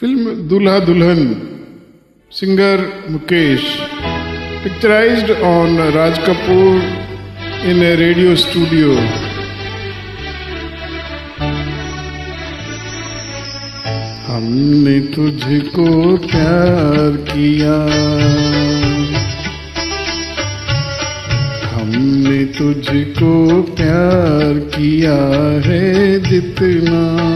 Film Dulha Dulhan, singer Mukesh, picturised on Raj Kapoor in a radio studio. हमने तुझको प्यार किया। हमने तुझको प्यार किया है जितना।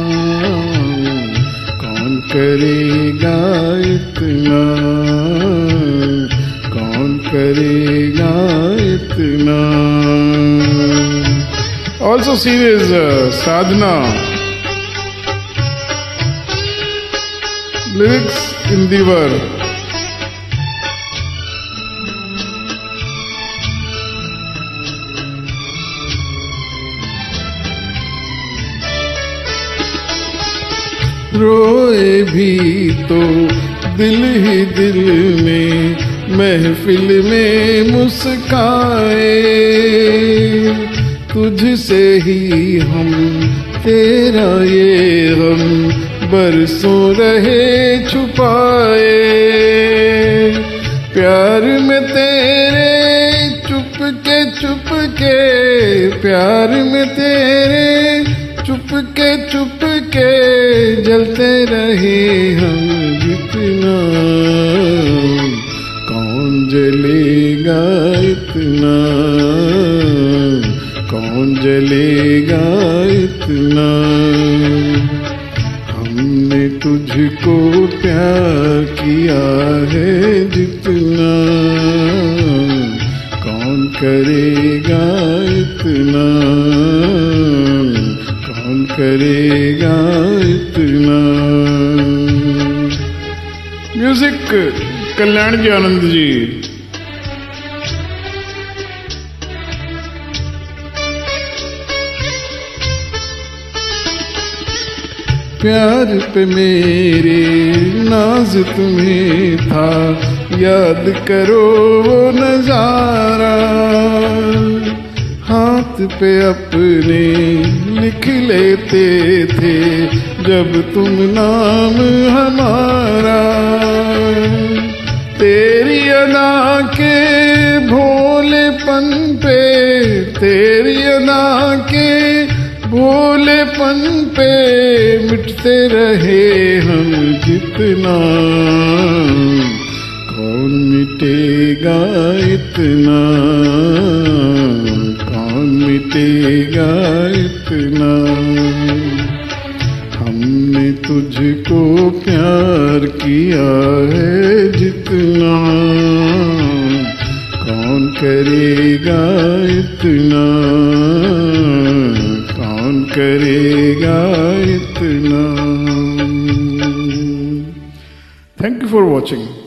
करेगा इतना? कौन करेगा इतना? Also series Sadhana lyrics in the word. रोए भी तो दिल ही दिल में महफिल में मुस्काए। तुझसे ही हम तेरा ये हम बरसों रहे छुपाए। प्यार में तेरे चुप के चुप के प्यार में तेरे चुप के चुप के जलते रहे हम जितना। कौन जलेगा इतना? कौन जलेगा इतना? हमने तुझको प्यार किया है जितना। कौन करेगा इतना? कौन करेगा म्यूज़िक कल्याण जी आनंद जी प्यार पे मेरे नाज तुम्हें था, याद करो वो नज़ारा। हाथ पे अपने लिख लेते थे जब तुम नाम हमारा। तेरी अदा के भोलेपन पे, तेरी अदा के भोलेपन पे मिटते रहे हम जितना। कौन मिटेगा इतना? कौन मिटेगा तुझको प्यार किया है जितना। कौन करेगा इतना? कौन करेगा इतना? Thank you for watching